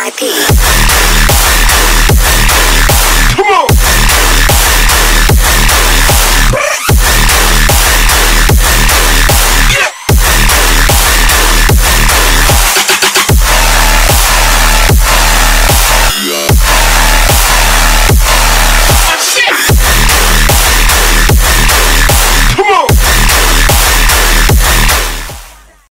VIP.